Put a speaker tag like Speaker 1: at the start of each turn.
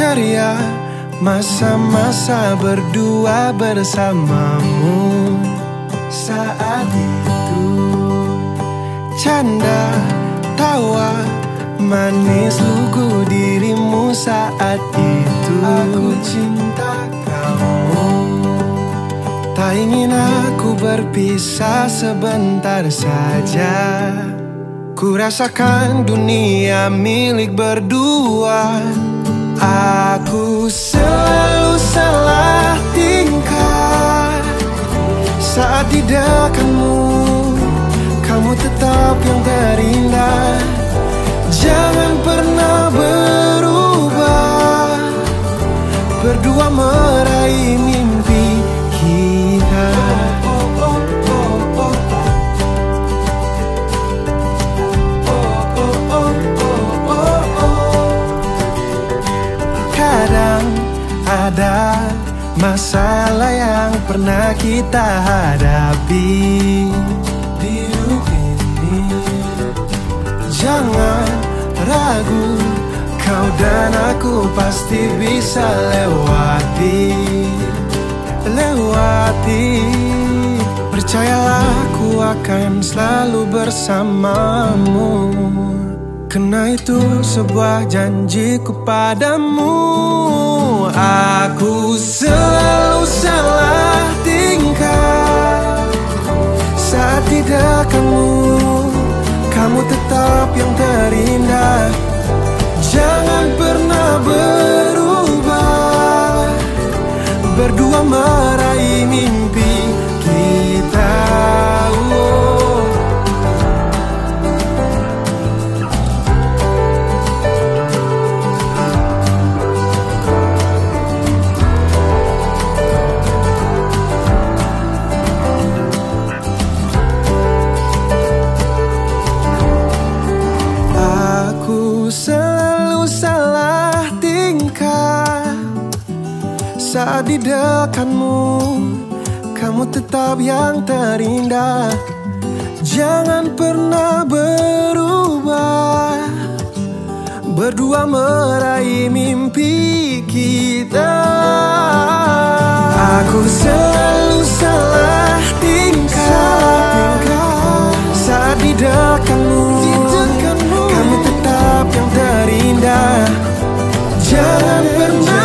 Speaker 1: ceria Masa-masa berdua bersamamu. Saat itu Canda, tawa, manis lugu dirimu saat itu. Aku cinta kamu. Tak ingin aku berpisah sebentar saja. Ku rasakan dunia milik berdua Aku selalu salah tingkah. Saat di dekatmu Kamu tetap yang terindah masalah yang pernah kita hadapi di ini. Jangan ragu, kau dan aku pasti bisa lewati, lewati. Percayalah, aku akan selalu bersamamu. Kena itu sebuah janji kepadamu Aku selalu Di dekatmu Kamu tetap yang terindah. Jangan pernah selalu salah tingkah. Saat di dekatmu Kamu tetap yang terindah. Jangan pernah berubah. Berdua meraih mimpi kita. Aku selalu salah tingkah. Saat di indah. Jangan pernah